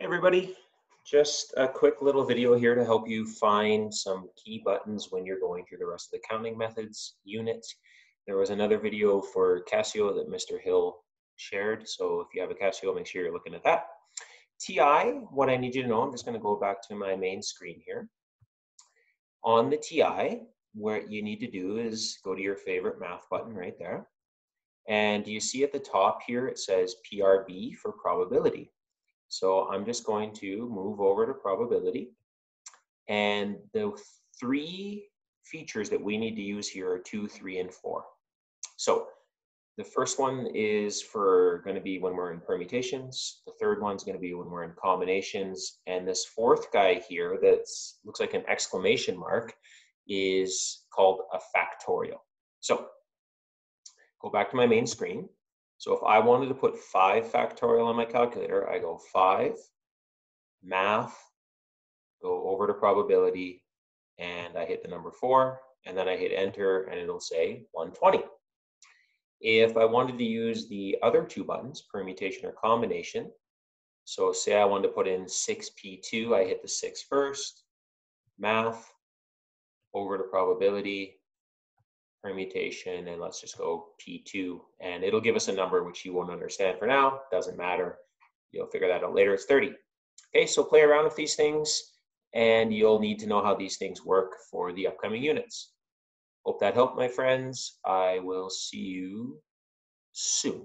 Everybody, just a quick little video here to help you find some key buttons when you're going through the rest of the counting methods unit. There was another video for Casio that Mr. Hill shared, so if you have a Casio, make sure you're looking at that. TI, what I need you to know, I'm just gonna go back to my main screen here. On the TI, what you need to do is go to your favorite math button right there. And you see at the top here, it says PRB for probability. So I'm just going to move over to probability. And the three features that we need to use here are two, three, and four. So the first one is for going to be when we're in permutations. The third one's going to be when we're in combinations. And this fourth guy here that looks like an exclamation mark is called a factorial. So go back to my main screen. So if I wanted to put 5 factorial on my calculator, I go 5, math, go over to probability, and I hit the number 4, and then I hit enter, and it'll say 120. If I wanted to use the other two buttons, permutation or combination, so say I wanted to put in 6p2, I hit the 6 first, math, over to probability, permutation, and let's just go P2, and it'll give us a number which you won't understand for now, doesn't matter. You'll figure that out later, it's 30. Okay, so play around with these things, and you'll need to know how these things work for the upcoming units. Hope that helped, my friends. I will see you soon.